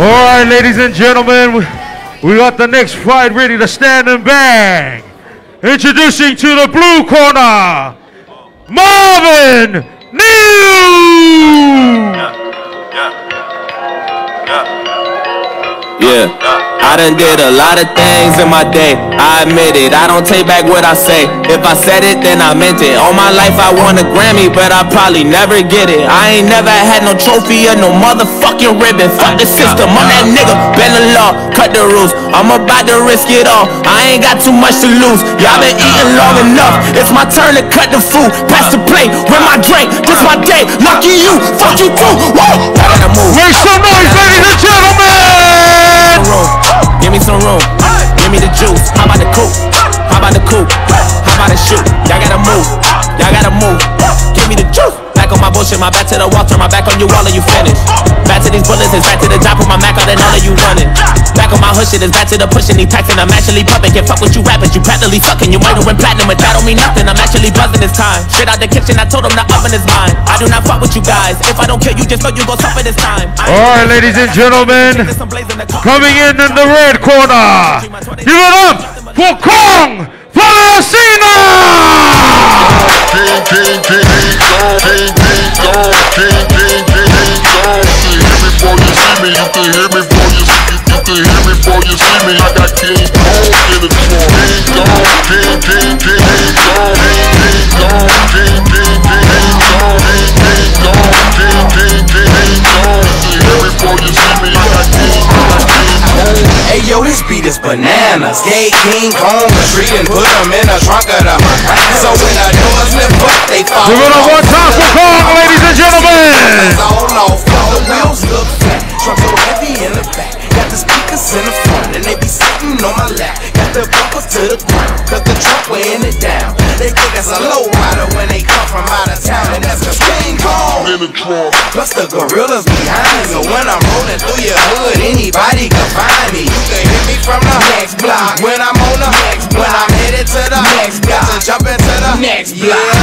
All right, ladies and gentlemen, we- we got the next fight ready to stand and bang. Introducing to the blue corner, Marvin New. Yeah, I done did a lot of things in my day. I admit it. I don't take back what I say. If I said it, then I meant it. All my life I won a Grammy, but I probably never get it. I ain't never had no trophy or no motherfucking ribbon. Fuck the system. I'm that nigga. Bend the law, cut the rules. I'm about to risk it all. I ain't got too much to lose. Y'all been eating long enough. It's my turn to cut the food. Pass the plate with my drink. This my day. Lucky you. Fuck you too. Whoa. My back to the wall, turn my back on you, all of you finished. Back to these bullets, it's back to the top, put my Mac out and all of you running. Back on my hood shit, it's back to the pushing, these packs and I'm actually pumping. Can't fuck with you rappers, you practically fucking. You might have went platinum, but that don't mean nothing. I'm actually buzzing this time. Straight out the kitchen, I told him the oven is mine. I do not fuck with you guys. If I don't kill you, just know you gon' suffer this time. All right, ladies and gentlemen, coming in in the red corner, give it up for Kong Palacina! King, king, king, king, king, dog, king, king, king, is bananas. Gay King Kong the street and put him in the trunk of the So when the doors lift up, they fall. Give it up one time for Kong, ladies and gentlemen! All off, the wheels look fat. Trunk so heavy in the back. Got the speakers in the front and they be sitting on my lap. Got the bumpers to the ground, cause the trunk weighing it down. They think it's a low rider when they come from out of town, and that's cause King Kong. In the trunk. Plus the gorillas behind So when I'm rolling through your hood Anybody block When I'm on the next block When I'm headed to the next block To jump into the next block. Dog,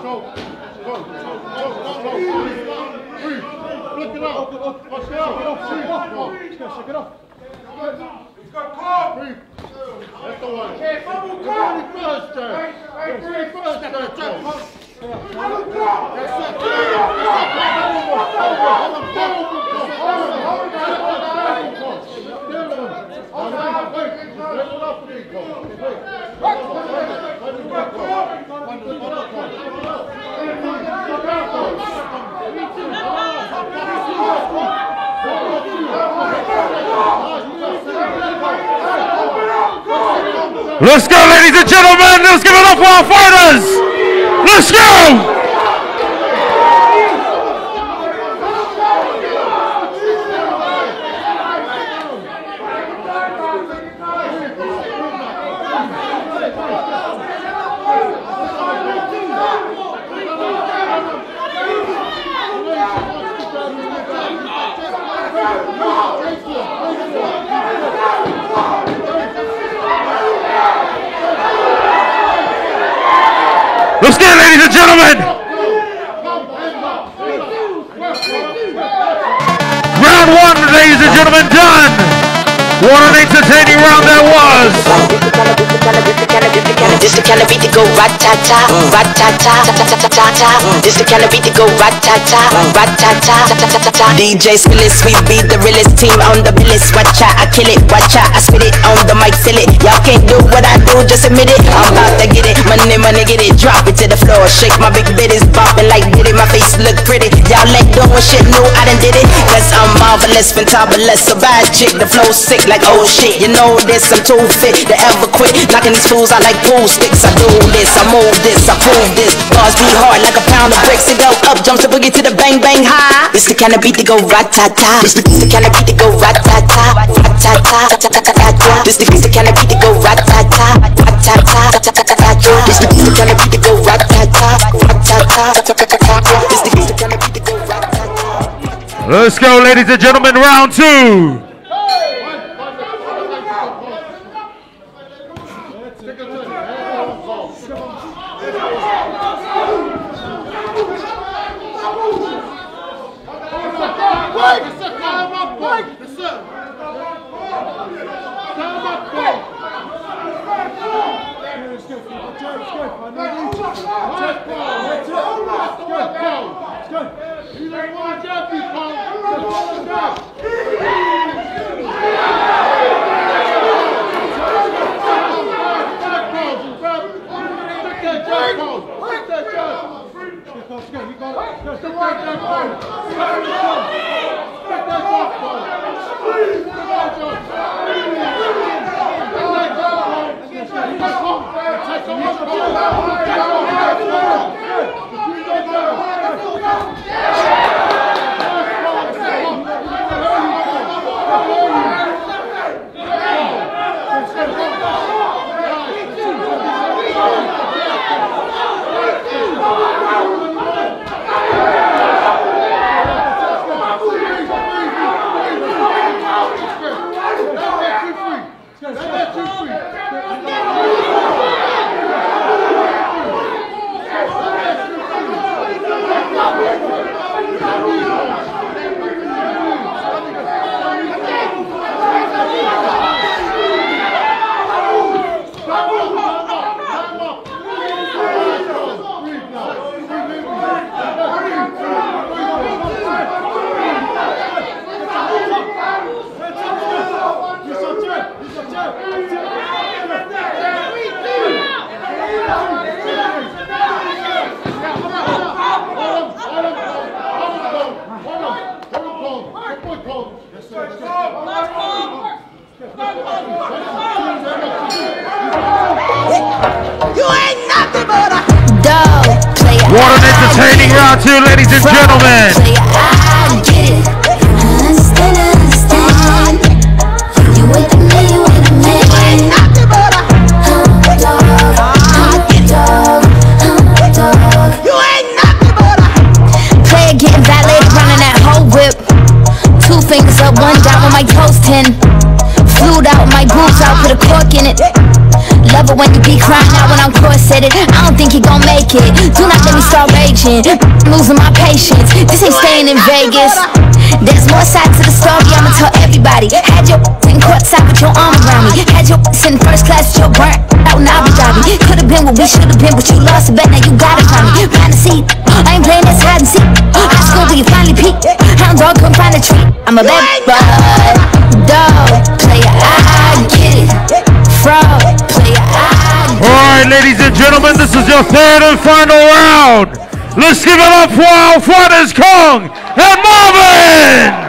Go, go, He's got calm. Breathe. Let's go, ladies and gentlemen! Let's give it up for our fighters! Let's go! Let's it, ladies and gentlemen. Round one, ladies and gentlemen, done. What an entertaining round that was. This the kind of beat to go rat ta ta, rat ta ta ta ta ta ta ta. This the kind of beat to go rat ta ta, rat ta ta ta ta ta ta. DJ Skillis, we beat the realest team on the billis. Watch out, I kill it, watch out, I spit it on the mic, feel it. Y'all can't do what I do, just admit it. I'm about to get it, money, money, get it, drop it to the floor, shake my big bitties, bopping like did it. My face look pretty, y'all ain't doing shit new, I done did it. Cause I'm marvelous, fantabulous, a bad chick, the flow sick like oh shit. You know this, I'm too fit to ever quit. Knocking these fools out like pool sticks. I do this, I move this, I prove this. Bars be hard like a pound of bricks. It go up, jumps the boogie to the bang bang high. This the kind of beat that go rat ta ta. This the, kind of beat that go rat ta ta, rat ta ta ta ta ta ta ta. This the, kind of beat that go rat ta ta, rat ta ta ta ta ta ta ta. This the, kind of beat that go rat ta ta, rat ta ta ta ta ta ta ta. This the kind of beat that go rat ta ta. Let's go, ladies and gentlemen, round two. Dog, player. What an entertaining round two, ladies and gentlemen. Player, I get it. Understand, understand. You with me, you with me. Nothing but a hot dog, hot dog, hot dog. You ain't nothing but a player getting violated, running that whole whip. Two fingers up, one down with my toes ten. Flued out, my boobs out, put a cork in it. Love it when you be crying out when I'm corseted. I don't think you gon' make it. Do not me start raging. Losing my patience. This ain't staying in Vegas. There's more sides to the story. I'ma tell everybody. Had your in courtside with your arm around me. Had your in first class with your burnt out in Abu Dhabi. Could've been what we should've been, but you lost it. Bet now you got it from me. Find a seat. I ain't playing this hide and seek. High school till you finally peak. Hound dog couldn't find a treat. I'm a bad boy. Dog player. I ladies and gentlemen, this is your third and final round. Let's give it up for our fighters, Kong and Marvin.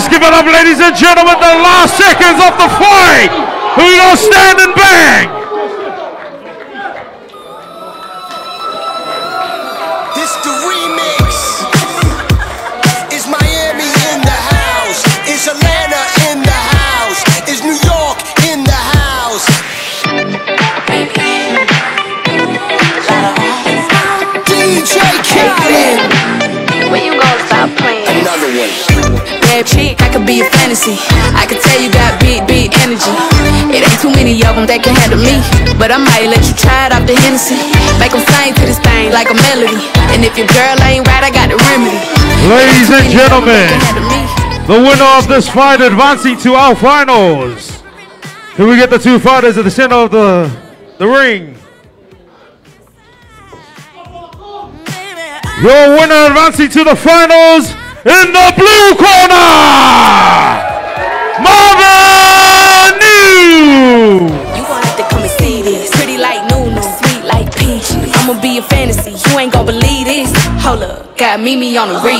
Let's give it up, ladies and gentlemen. The last seconds of the fight. Who gonna stand and bang? This the remix. Is Miami in the house? Is Atlanta in the house? Is New York in the house? DJ Khaled. When you gonna stop playing? Another one. Bad chick, I could be a fantasy. I could tell you got big, big energy. It ain't too many of them that can handle me. But I might let you try it off the Hennessy. Make them sing to this thing like a melody. And if your girl ain't right, I got the remedy. Ladies and Too many of 'em gentlemen, that can handle me. the winner of this fight advancing to our finals. Can we get the two fighters at the center of the, the ring? Your winner advancing to the finals in the blue corner, Marvin New. You gon' have to come and see this. Pretty like Nunu, sweet like peaches. I'ma be a fantasy. You ain't gon' believe this. Hold up, got Mimi on the read.